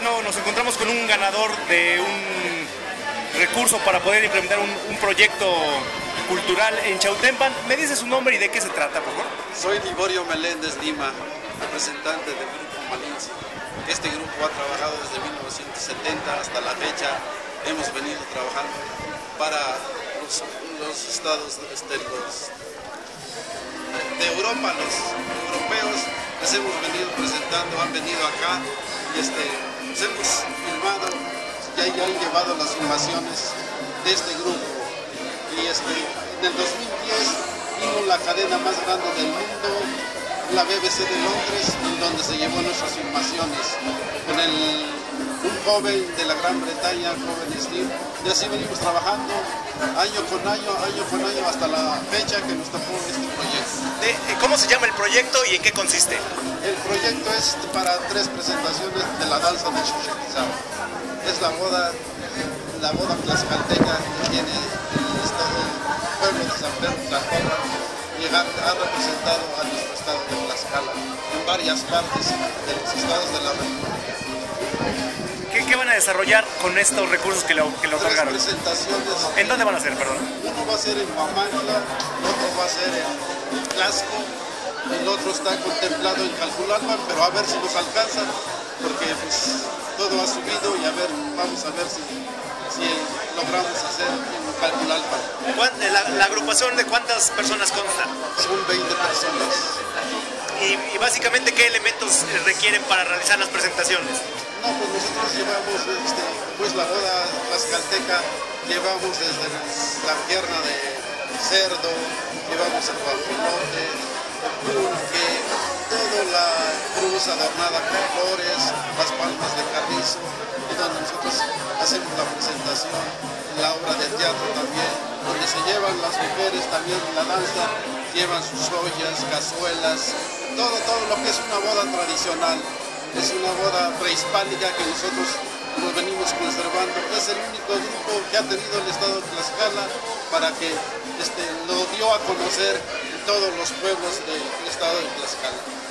bueno, nos encontramos con un ganador de un recurso para poder implementar un, proyecto cultural en Chautempan. ¿Me dice su nombre y de qué se trata, por favor? Soy Liborio Meléndez Lima, representante del Grupo Malinzi. Este grupo ha trabajado desde 1970 hasta la fecha. Hemos venido trabajando para los, estados este, de Europa, los europeos. Les hemos venido presentando, han venido acá y este, les hemos filmado, ya, ya han llevado las filmaciones de este grupo. Y este, en el 2010 vino la cadena más grande del mundo, la BBC de Londres, en donde se llevó nuestras filmaciones con el, joven de la Gran Bretaña, joven Steve. Y así venimos trabajando año con año, año con año, hasta la fecha que nos tocó este proyecto. Eh, ¿Cómo se llama el proyecto y en qué consiste? El proyecto es para tres presentaciones de la danza de Xochitl Es la boda, la boda tlaxcalteca que tiene el estado, el pueblo de San Pedro Tlaxcala y ha, ha representado a nuestro estado de Tlaxcala en varias partes de los estados de la República. Desarrollar con estos recursos que lo, que Tres otorgaron? ¿En dónde van a ser, perdón? uno va a ser en Huamantla, el otro va a ser en Tlaxco, el otro está contemplado en Calculalpan, pero a ver si nos alcanza, porque pues todo ha subido y a ver, vamos a ver si, si logramos hacer en Calculalpan. ¿Cuán- La, la agrupación de cuántas personas consta? Son 20 personas. Y, y básicamente qué elementos eh, requieren para realizar las presentaciones. Pues nosotros llevamos este, pues la boda tlaxcalteca, llevamos desde la pierna de cerdo, llevamos el guajolote, el toda la cruz adornada con flores, las palmas de carrizo, y donde nosotros hacemos la presentación, la obra de teatro también, donde se llevan las mujeres también la danza, llevan sus ollas, cazuelas, todo, todo lo que es una boda tradicional. Es una boda prehispánica que nosotros nos venimos conservando. Es el único grupo que ha tenido el estado de Tlaxcala para que este, lo dio a conocer en todos los pueblos del estado de Tlaxcala.